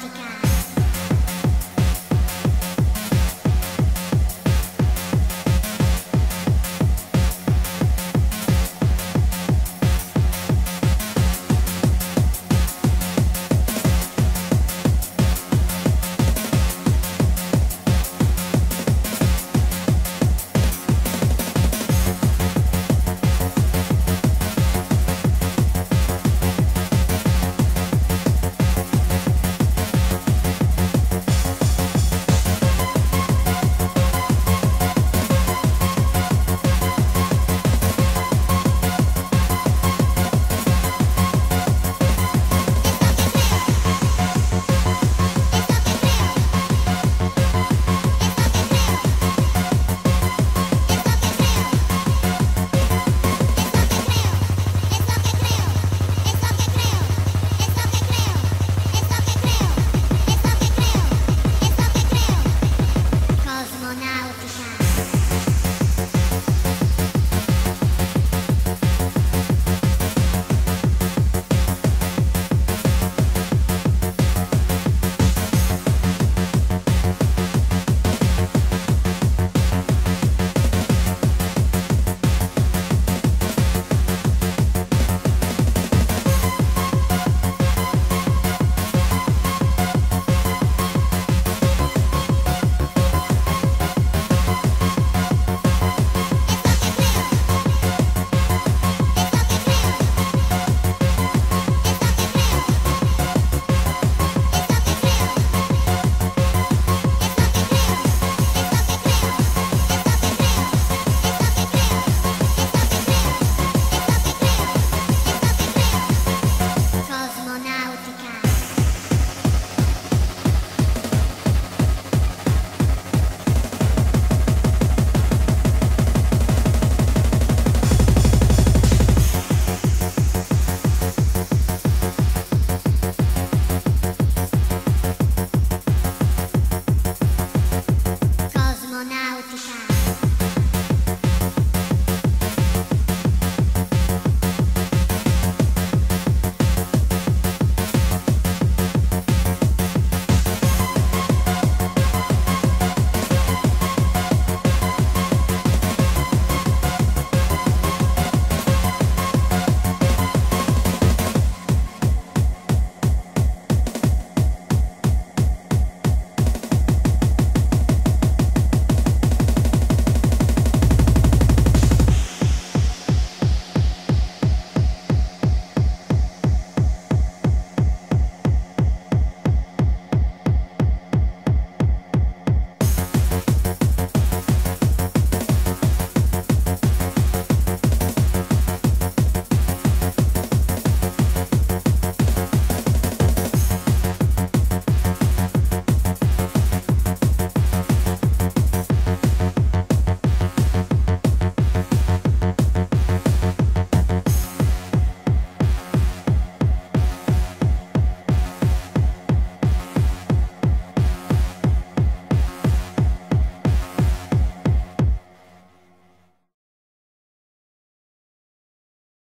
the guy. Aeronautica.